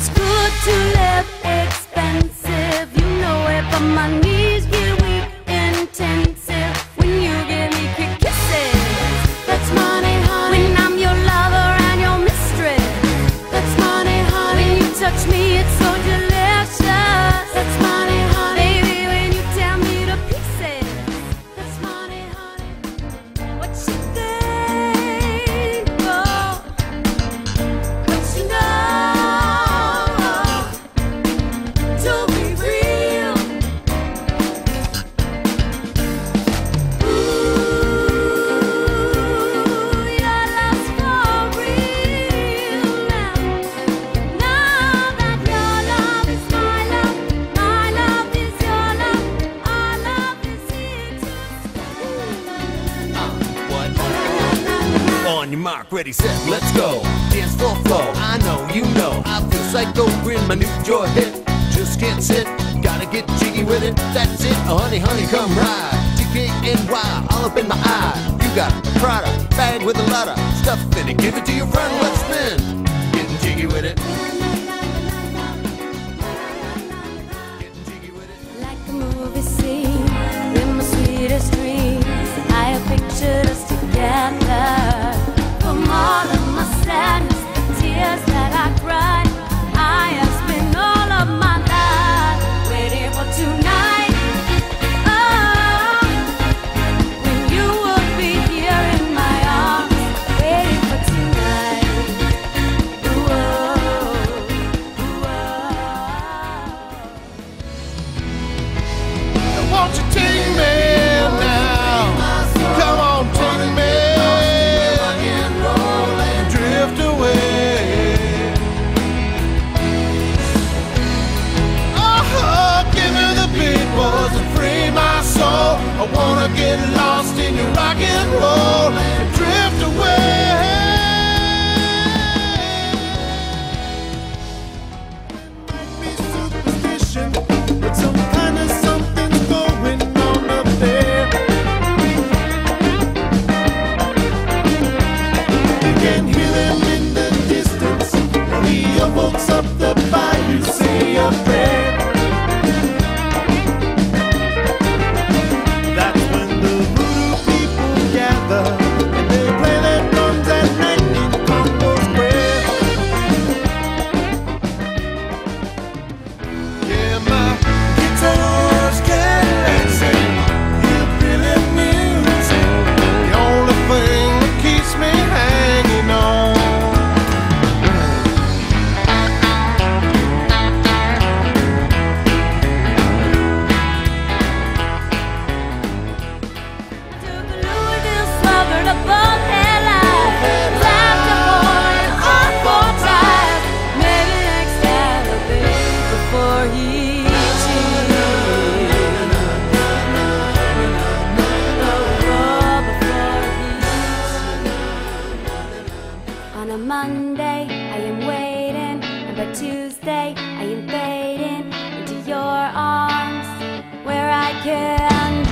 It's good to live expensive, you know it, but money. On your mark, ready, set, let's go. Dance floor flow, I know, you know. I feel psycho, grin, my new joy hit. Just can't sit, gotta get jiggy with it. That's it, oh, honey, honey, come ride. DKNY, all up in my eye. You got a Prada bag with a lot of stuff in it. Give it to your friend, let's spin. Getting jiggy with it. I wanna get lost in your rock and roll. And drift On a Monday, I am waiting, and by Tuesday, I am fading into your arms, where I can.